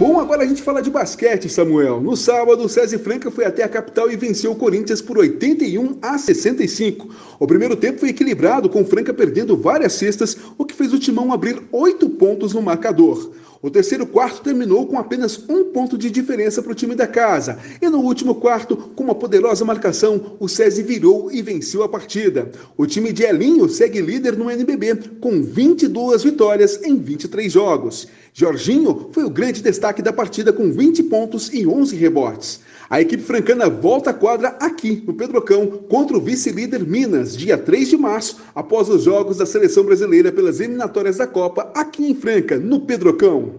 Bom, agora a gente fala de basquete, Samuel. No sábado, o César Franca foi até a capital e venceu o Corinthians por 81 a 65. O primeiro tempo foi equilibrado, com Franca perdendo várias cestas, o que fez o Timão abrir oito pontos no marcador. O terceiro quarto terminou com apenas um ponto de diferença para o time da casa. E no último quarto, com uma poderosa marcação, o SESI virou e venceu a partida. O time de Elinho segue líder no NBB, com 22 vitórias em 23 jogos. Jorginho foi o grande destaque da partida com 20 pontos e 11 rebotes. A equipe francana volta à quadra aqui no Pedrocão contra o vice-líder Minas, dia 3 de março, após os jogos da seleção brasileira pelas eliminatórias da Copa aqui em Franca, no Pedrocão.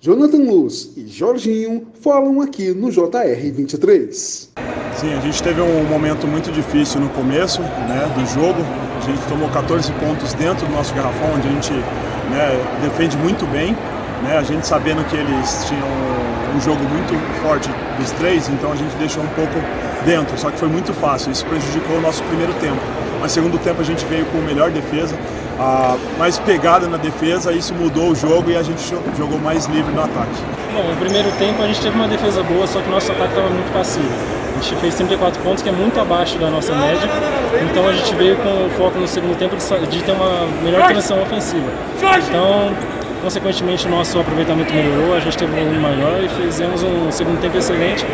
Jonathan Luz e Jorginho falam aqui no JR23. Sim, a gente teve um momento muito difícil no começo né, do jogo. A gente tomou 14 pontos dentro do nosso garrafão, onde a gente né, defende muito bem né? A gente sabendo que eles tinham um jogo muito forte dos três, então a gente deixou um pouco dentro, só que foi muito fácil, isso prejudicou o nosso primeiro tempo. Mas segundo tempo a gente veio com melhor defesa, mais pegada na defesa, isso mudou o jogo e a gente jogou mais livre no ataque. Bom, no primeiro tempo a gente teve uma defesa boa, só que o nosso ataque estava muito passivo. A gente fez 34 pontos, que é muito abaixo da nossa média. Então a gente veio com o foco no segundo tempo de ter uma melhor transição ofensiva. Então Consequentemente, o nosso aproveitamento melhorou, a gente teve um volume maior e fizemos um segundo tempo excelente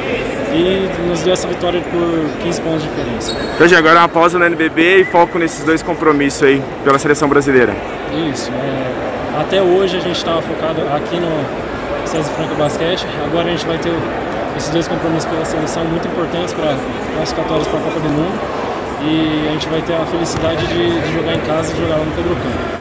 e nos deu essa vitória por 15 pontos de diferença. Hoje agora é uma pausa no NBB e foco nesses dois compromissos aí pela seleção brasileira. Isso, é, até hoje a gente estava focado aqui no César Franca Basquete, agora a gente vai ter esses dois compromissos pela seleção muito importantes para classificatórios para a Copa do Mundo e a gente vai ter a felicidade de, de jogar em casa e jogar lá no Pedro Campo.